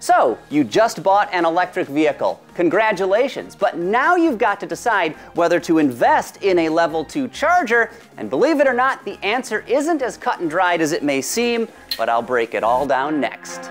So, you just bought an electric vehicle. Congratulations, but now you've got to decide whether to invest in a level 2 charger, and believe it or not, the answer isn't as cut and dried as it may seem, but I'll break it all down next.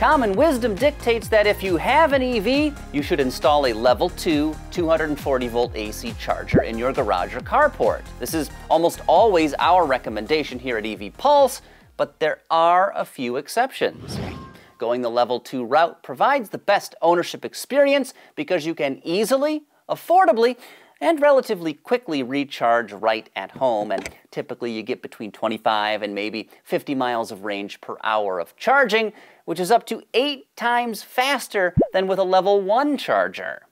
Common wisdom dictates that if you have an EV, you should install a level 2 240 volt AC charger in your garage or carport. This is almost always our recommendation here at EV Pulse, but there are a few exceptions. Going the level 2 route provides the best ownership experience because you can easily, affordably, and relatively quickly recharge right at home. And typically you get between 25 and maybe 50 miles of range per hour of charging, which is up to eight times faster than with a level 1 charger.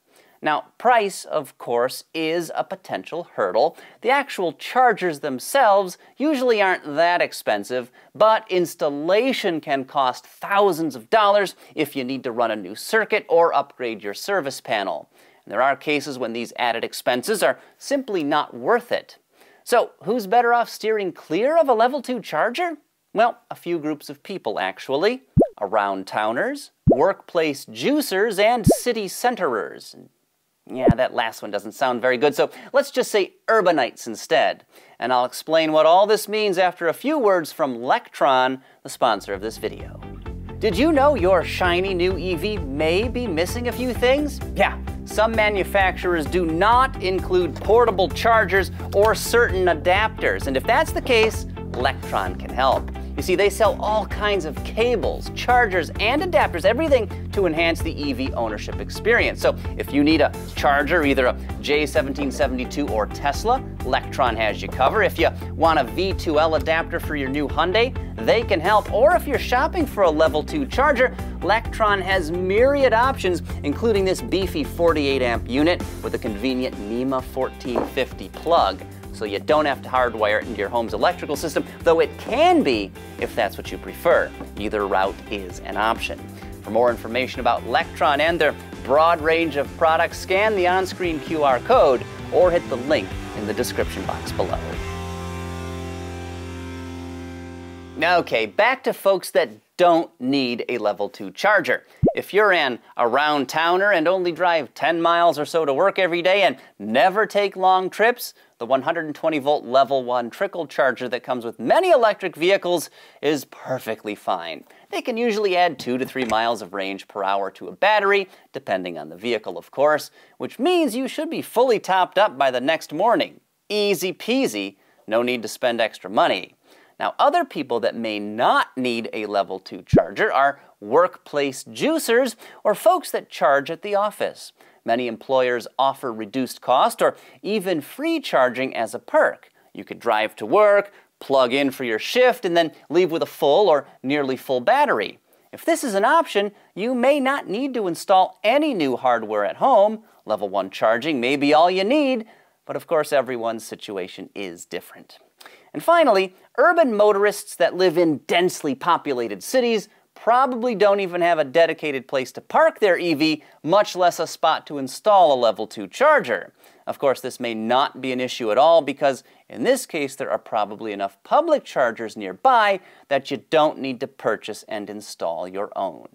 Now, price, of course, is a potential hurdle. The actual chargers themselves usually aren't that expensive, but installation can cost thousands of dollars if you need to run a new circuit or upgrade your service panel. There are cases when these added expenses are simply not worth it. So, who's better off steering clear of a level 2 charger? Well, a few groups of people, actually around towners, workplace juicers, and city centerers. Yeah, that last one doesn't sound very good, so let's just say urbanites instead. And I'll explain what all this means after a few words from Lectron, the sponsor of this video. Did you know your shiny new EV may be missing a few things? Yeah, some manufacturers do not include portable chargers or certain adapters, and if that's the case, Lectron can help. You see, they sell all kinds of cables, chargers, and adapters, everything to enhance the EV ownership experience. So if you need a charger, either a J1772 or Tesla, Lectron has you covered. If you want a V2L adapter for your new Hyundai, they can help. Or if you're shopping for a level 2 charger, Lectron has myriad options, including this beefy 48 amp unit with a convenient NEMA 1450 plug so you don't have to hardwire it into your home's electrical system, though it can be if that's what you prefer. Either route is an option. For more information about Lectron and their broad range of products, scan the on-screen QR code or hit the link in the description box below. Now, okay, back to folks that don't need a level 2 charger. If you're an around towner and only drive 10 miles or so to work every day and never take long trips, the 120 volt level 1 trickle charger that comes with many electric vehicles is perfectly fine. They can usually add 2 to 3 miles of range per hour to a battery, depending on the vehicle of course, which means you should be fully topped up by the next morning. Easy peasy, no need to spend extra money. Now, other people that may not need a level 2 charger are workplace juicers or folks that charge at the office. Many employers offer reduced cost or even free charging as a perk. You could drive to work, plug in for your shift, and then leave with a full or nearly full battery. If this is an option, you may not need to install any new hardware at home. Level 1 charging may be all you need, but of course everyone's situation is different. And finally, urban motorists that live in densely populated cities probably don't even have a dedicated place to park their EV, much less a spot to install a level 2 charger. Of course, this may not be an issue at all because in this case there are probably enough public chargers nearby that you don't need to purchase and install your own.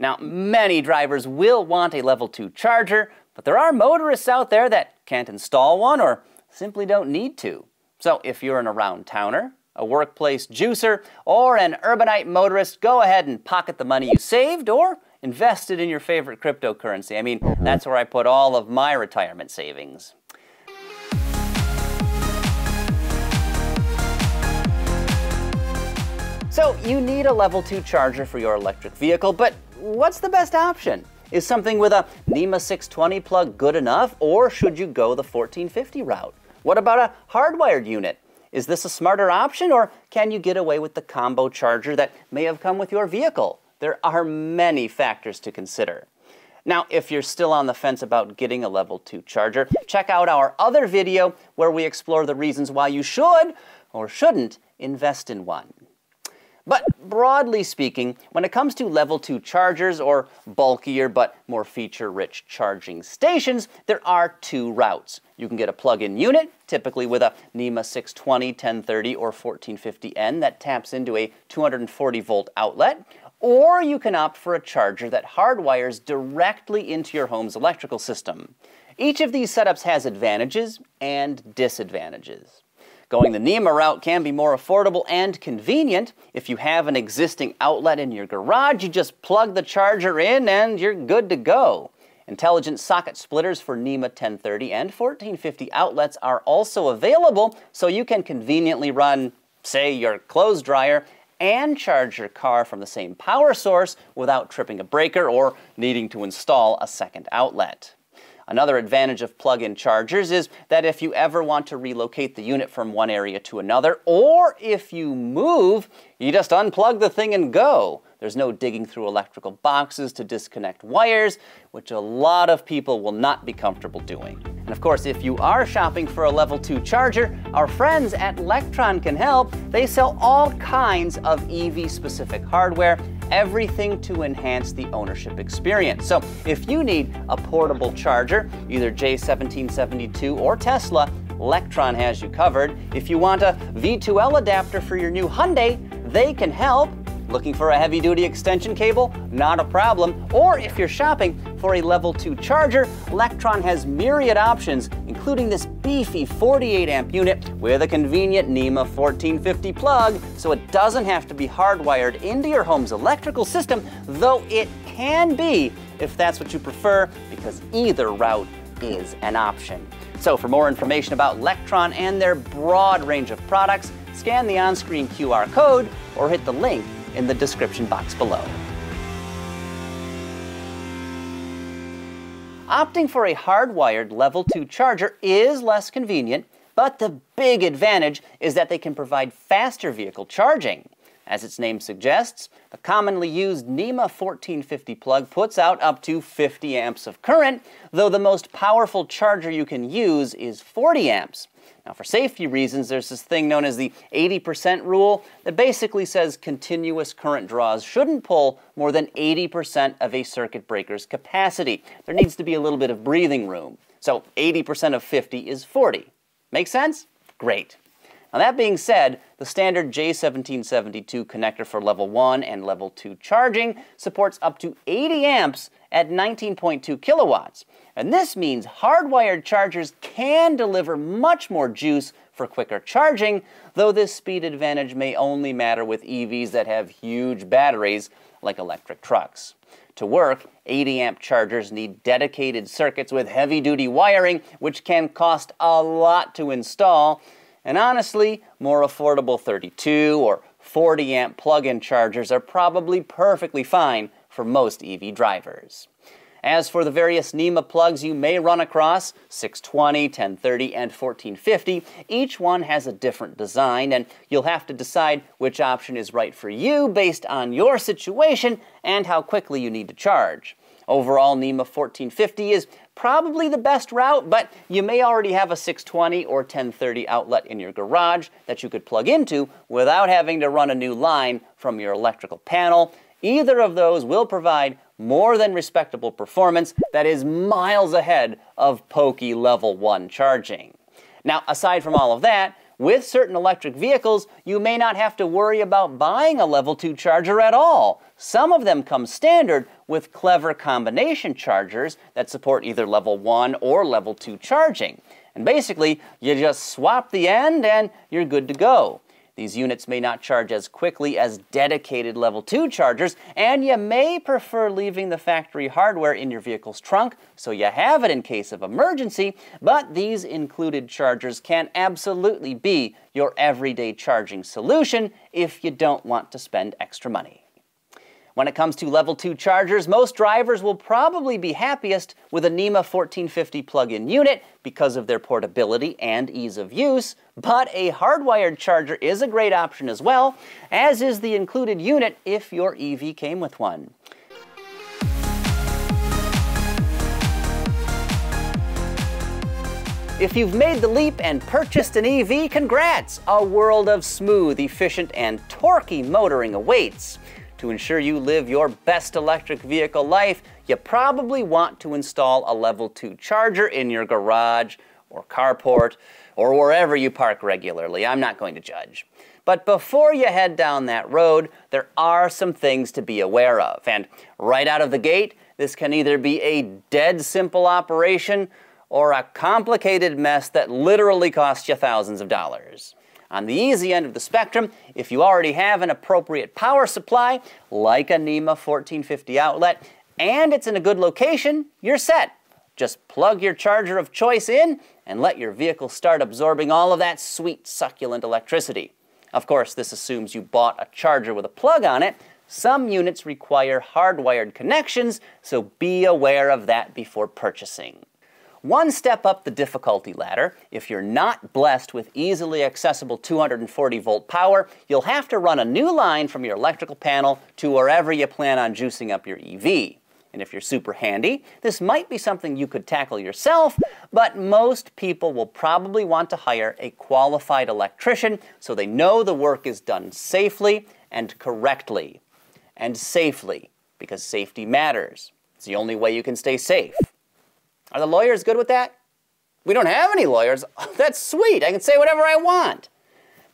Now, many drivers will want a level 2 charger, but there are motorists out there that can't install one or simply don't need to. So if you're an around towner, a workplace juicer, or an urbanite motorist, go ahead and pocket the money you saved or invest it in your favorite cryptocurrency. I mean, mm-hmm. that's where I put all of my retirement savings. So you need a level 2 charger for your electric vehicle, but what's the best option? Is something with a NEMA 620 plug good enough, or should you go the 1450 route? What about a hardwired unit? Is this a smarter option or can you get away with the combo charger that may have come with your vehicle? There are many factors to consider. Now, if you're still on the fence about getting a level 2 charger, check out our other video where we explore the reasons why you should or shouldn't invest in one. But broadly speaking, when it comes to level 2 chargers or bulkier but more feature rich charging stations, there are two routes. You can get a plug in unit, typically with a NEMA 620, 1030, or 1450N that taps into a 240 volt outlet, or you can opt for a charger that hardwires directly into your home's electrical system. Each of these setups has advantages and disadvantages. Going the NEMA route can be more affordable and convenient. If you have an existing outlet in your garage, you just plug the charger in and you're good to go. Intelligent socket splitters for NEMA 1030 and 1450 outlets are also available, so you can conveniently run, say, your clothes dryer and charge your car from the same power source without tripping a breaker or needing to install a second outlet. Another advantage of plug-in chargers is that if you ever want to relocate the unit from one area to another, or if you move, you just unplug the thing and go. There's no digging through electrical boxes to disconnect wires, which a lot of people will not be comfortable doing. And of course, if you are shopping for a level 2 charger, our friends at Lectron can help. They sell all kinds of EV specific hardware everything to enhance the ownership experience. So if you need a portable charger, either J1772 or Tesla, Lectron has you covered. If you want a V2L adapter for your new Hyundai, they can help. Looking for a heavy duty extension cable? Not a problem. Or if you're shopping for a level 2 charger, Lectron has myriad options, including this beefy 48 amp unit with a convenient NEMA 1450 plug, so it doesn't have to be hardwired into your home's electrical system, though it can be if that's what you prefer, because either route is an option. So for more information about Lectron and their broad range of products, scan the on-screen QR code or hit the link in the description box below. Opting for a hardwired level 2 charger is less convenient, but the big advantage is that they can provide faster vehicle charging. As its name suggests, the commonly used NEMA 1450 plug puts out up to 50 amps of current, though the most powerful charger you can use is 40 amps. Now, for safety reasons, there's this thing known as the 80% rule that basically says continuous current draws shouldn't pull more than 80% of a circuit breaker's capacity. There needs to be a little bit of breathing room. So 80% of 50 is 40. Make sense? Great. Now that being said, the standard J1772 connector for level 1 and level 2 charging supports up to 80 amps at 19.2 kilowatts. And this means hardwired chargers can deliver much more juice for quicker charging, though this speed advantage may only matter with EVs that have huge batteries like electric trucks. To work, 80 amp chargers need dedicated circuits with heavy duty wiring, which can cost a lot to install. And honestly, more affordable 32 or 40 amp plug in chargers are probably perfectly fine for most EV drivers. As for the various NEMA plugs you may run across, 620, 1030, and 1450, each one has a different design, and you'll have to decide which option is right for you based on your situation and how quickly you need to charge. Overall, NEMA 1450 is probably the best route, but you may already have a 620 or 1030 outlet in your garage that you could plug into without having to run a new line from your electrical panel. Either of those will provide more than respectable performance that is miles ahead of pokey level 1 charging. Now, aside from all of that, with certain electric vehicles, you may not have to worry about buying a level 2 charger at all. Some of them come standard with clever combination chargers that support either level 1 or level 2 charging. And basically, you just swap the end and you're good to go. These units may not charge as quickly as dedicated level 2 chargers, and you may prefer leaving the factory hardware in your vehicle's trunk so you have it in case of emergency, but these included chargers can absolutely be your everyday charging solution if you don't want to spend extra money. When it comes to level 2 chargers, most drivers will probably be happiest with a NEMA 1450 plug-in unit because of their portability and ease of use, but a hardwired charger is a great option as well, as is the included unit if your EV came with one. If you've made the leap and purchased an EV, congrats! A world of smooth, efficient, and torquey motoring awaits. To ensure you live your best electric vehicle life, you probably want to install a level 2 charger in your garage or carport or wherever you park regularly. I'm not going to judge. But before you head down that road, there are some things to be aware of. And right out of the gate, this can either be a dead simple operation or a complicated mess that literally costs you thousands of dollars. On the easy end of the spectrum, if you already have an appropriate power supply, like a NEMA 1450 outlet, and it's in a good location, you're set. Just plug your charger of choice in and let your vehicle start absorbing all of that sweet, succulent electricity. Of course, this assumes you bought a charger with a plug on it. Some units require hardwired connections, so be aware of that before purchasing. One step up the difficulty ladder, if you're not blessed with easily accessible 240 volt power, you'll have to run a new line from your electrical panel to wherever you plan on juicing up your EV. And if you're super handy, this might be something you could tackle yourself, but most people will probably want to hire a qualified electrician so they know the work is done safely and correctly. And safely, because safety matters. It's the only way you can stay safe. Are the lawyers good with that? We don't have any lawyers. That's sweet. I can say whatever I want.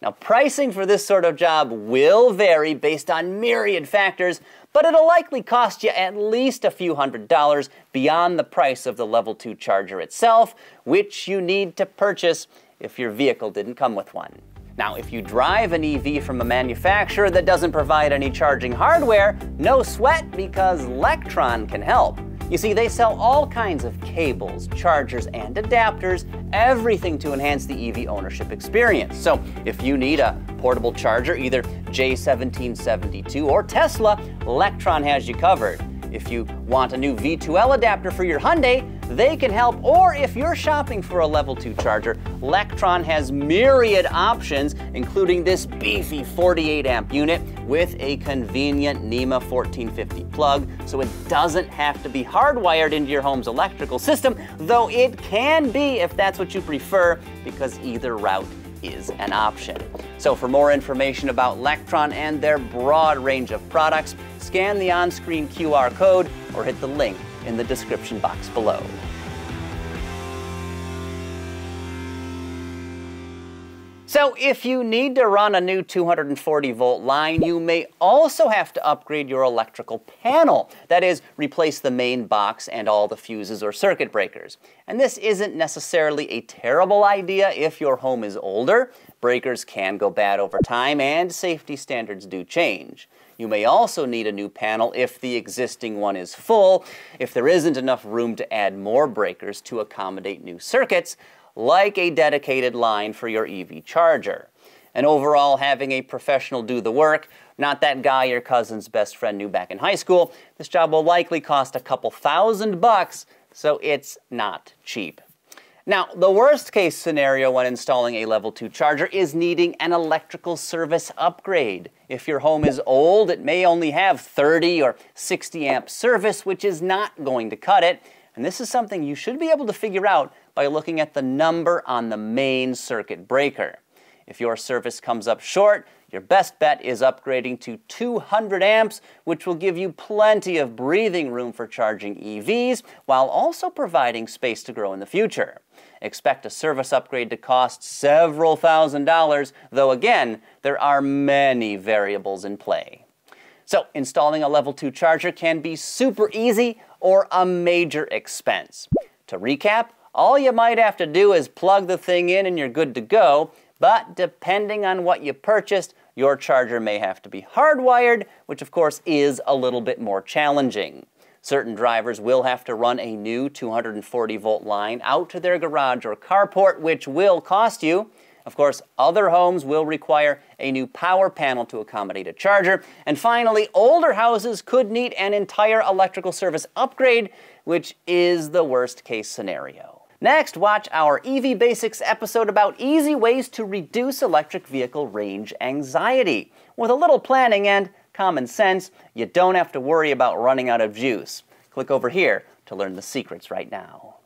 Now, pricing for this sort of job will vary based on myriad factors, but it'll likely cost you at least a few hundred dollars beyond the price of the Level 2 charger itself, which you need to purchase if your vehicle didn't come with one. Now, if you drive an EV from a manufacturer that doesn't provide any charging hardware, no sweat because Lectron can help. You see, they sell all kinds of cables, chargers, and adapters, everything to enhance the EV ownership experience. So if you need a portable charger, either J1772 or Tesla, Lectron has you covered. If you want a new V2L adapter for your Hyundai, they can help. Or if you're shopping for a level 2 charger, Lectron has myriad options, including this beefy 48 amp unit with a convenient NEMA 1450 plug, so it doesn't have to be hardwired into your home's electrical system, though it can be if that's what you prefer, because either route is an option. So for more information about Lectron and their broad range of products, scan the on-screen QR code or hit the link in the description box below. So if you need to run a new 240 volt line, you may also have to upgrade your electrical panel. That is, replace the main box and all the fuses or circuit breakers. And this isn't necessarily a terrible idea if your home is older. Breakers can go bad over time and safety standards do change. You may also need a new panel if the existing one is full, if there isn't enough room to add more breakers to accommodate new circuits, like a dedicated line for your EV charger. And overall, having a professional do the work, not that guy your cousin's best friend knew back in high school, this job will likely cost a couple thousand bucks, so it's not cheap. Now, the worst case scenario when installing a level 2 charger is needing an electrical service upgrade. If your home is old, it may only have 30 or 60 amp service, which is not going to cut it. And this is something you should be able to figure out by looking at the number on the main circuit breaker. If your service comes up short, your best bet is upgrading to 200 amps, which will give you plenty of breathing room for charging EVs, while also providing space to grow in the future. Expect a service upgrade to cost several thousand dollars, though again, there are many variables in play. So, installing a level 2 charger can be super easy or a major expense. To recap, all you might have to do is plug the thing in and you're good to go, but depending on what you purchased, your charger may have to be hardwired, which of course is a little bit more challenging. Certain drivers will have to run a new 240 volt line out to their garage or carport, which will cost you. Of course, other homes will require a new power panel to accommodate a charger. And finally, older houses could need an entire electrical service upgrade, which is the worst case scenario. Next, watch our EV Basics episode about easy ways to reduce electric vehicle range anxiety. With a little planning and common sense, you don't have to worry about running out of juice. Click over here to learn the secrets right now.